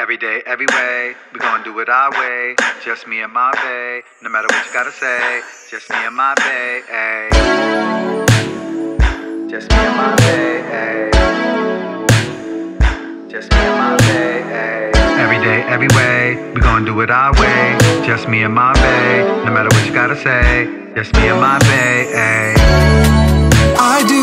Every day, every way, we gonna do it our way. Just me and my bae. No matter what you gotta say, just me and my bae. Ay. Just me and my bae. Ay. Just me and my bae. Ay. Every day, every way, we gonna do it our way. Just me and my bae. No matter what you gotta say, just me and my bae. Ay. I do.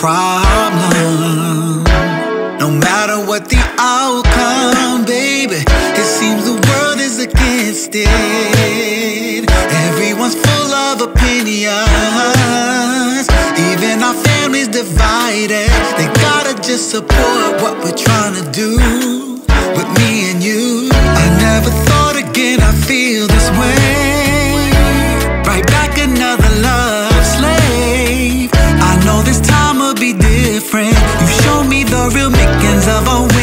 Problem, no matter what the outcome, baby. It seems the world is against it. Everyone's full of opinions. Even our families divided. They gotta just support what we're trying to do real makings of a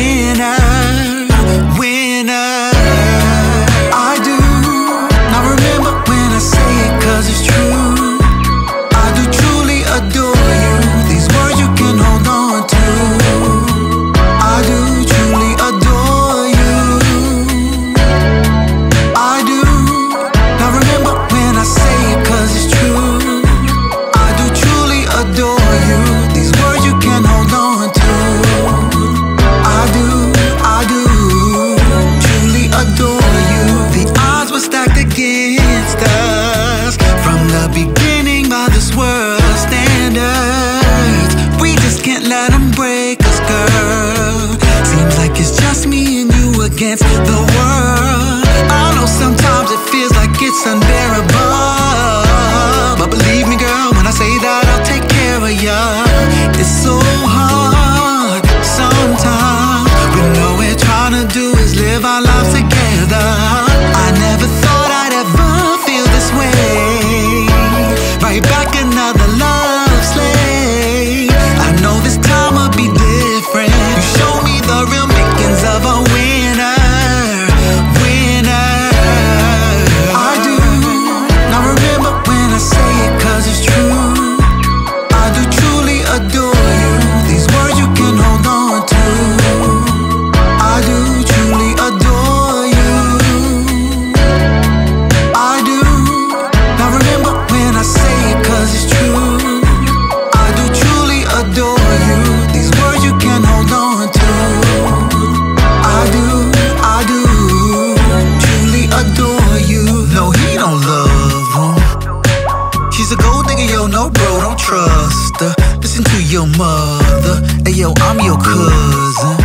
your mother. Hey, yo, I'm your cousin.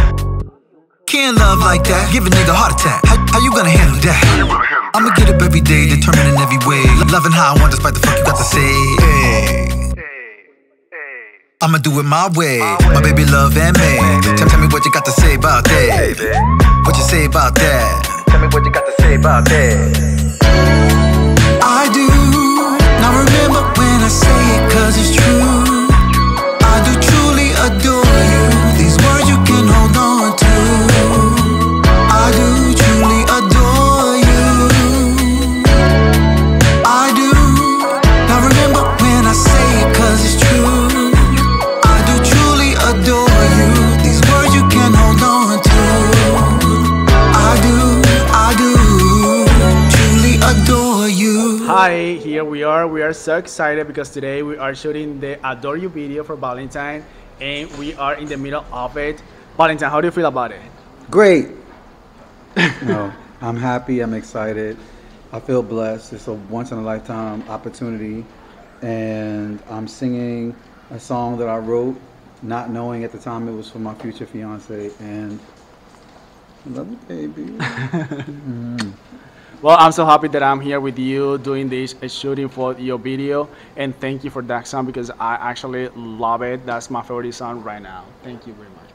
Can't love like that. Give a nigga heart attack. How, how you gonna handle that? I'ma get up every day, determined in every way. Loving how I want, despite the fuck you got to say. Hey. I'ma do it my way. My baby love and me. Tell, tell me what you got to say about that. What you say about that? Tell me what you got to say about that. Hi, here we are. We are so excited because today we are shooting the Adore You video for Valentine and we are in the middle of it. Valentine, how do you feel about it? Great. no, I'm happy. I'm excited. I feel blessed. It's a once in a lifetime opportunity, and I'm singing a song that I wrote, not knowing at the time it was for my future fiance. And I love you, baby. Mm. Well, I'm so happy that I'm here with you doing this shooting for your video, and thank you for that song because I actually love it. That's my favorite song right now. Thank you very much.